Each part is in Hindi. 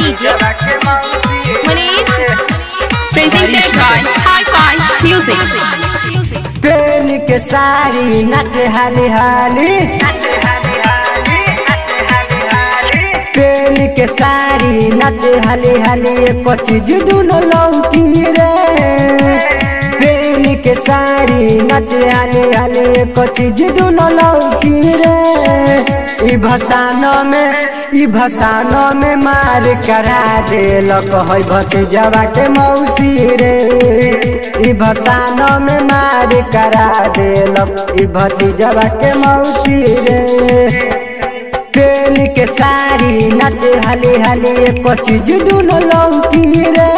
Manish, presented by Hi-Fi Music. पेन के साड़ी नाचे हाली हाली। पेन के साड़ी नाचे हाली हाली एको चीज़ दुनो लौटी रे। पेन के साड़ी नाचे हाली हाली एको चीज़ दुनो लौटी रे। भसानो में, ई भसानो में मार करा दे, लक है भतीजवा के मौसी रे ई भसानो में मार करा दे, लक ई भतीजवा के मौसी रे पेन के साड़ी नाचे हाली हाली, एको चीज़ दुनो लौटी रे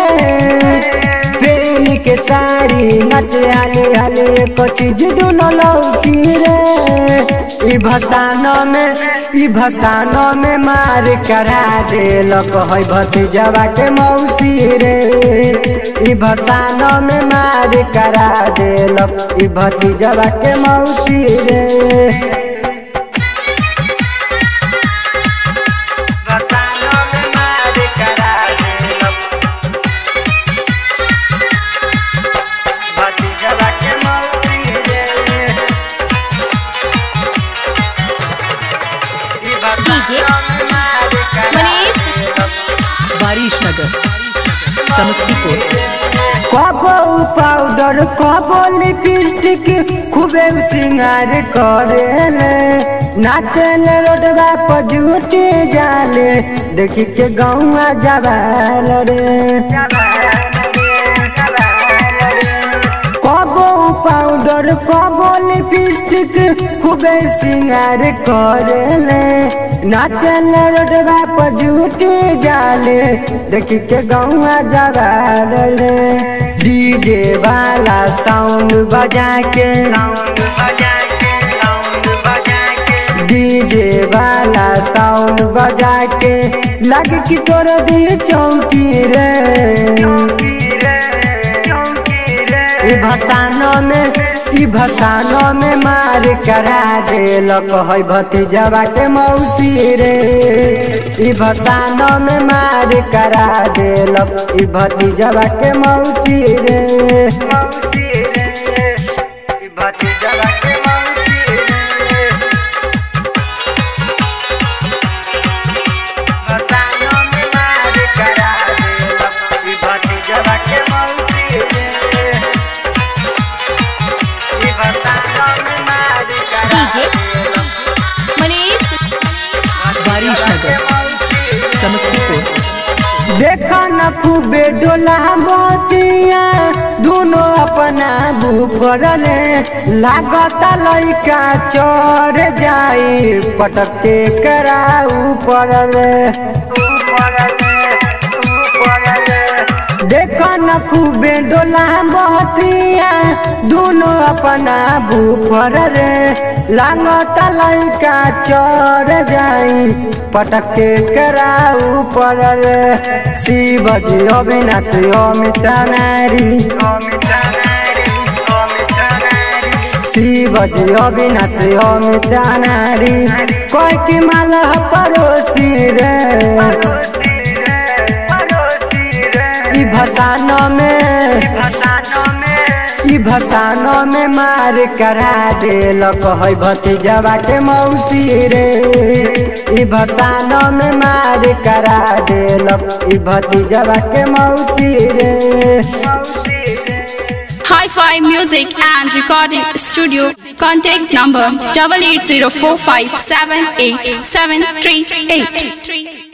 के साड़ी नाचे हाली हाली एको चीज़ दुनो लौटी रे। ई भसानो में, ई भसानो में मार करा दे, लक है भतीजवा के मौसी रे। ई भसानो में मार करा दे, लक, ई भतीजवा के मौसी रे। मार बारिश वारिश नगर समस्तीपुर। कबो पाउडर कबो लिपस्टिक खूबे सिंगार करेले। नाचल रोडवा पर झूठे जाले देखी के गौआ जवाल रे। लिपस्टिक खूबे सिंगार करेले। नाचले रोडवा पर झूठे जाले देखी के गौआ जवाल रे डीजे वाला साउंड बजा के डीजे वाला साउंड बजा के लग की तोर दी चौकी रे। भसानो में ई भसानो में मार करा दे। लक है भतीजवा के मौसी रे। ई भसानो में मार करा दे। लक ई भतीजवा के मौसी रे। नगर, समस्तीपुर। देखा न खूबे डोला मोतिया, दोनों अपना बुफर ने लागत लइका चर जाई पटक के करा ऊपर न खूबे डोला मोतिया दोनों अपना बुफर रे। लागत लइका चढ़ जाई। पटक के करा ऊपर रे। शिव जी अविनाश, अमित नारी। शिव जी अविनाश, अमित नारी। कोई की माल पड़ोसी रे। भसानो में। ई भसानो में मार करा देल कह भतीजवा के मौसी रे ई भसानो में मार करा देल ई भतीजवा के मौसी रे Hi-Fi Music and Recording Studio Contact number 8804578738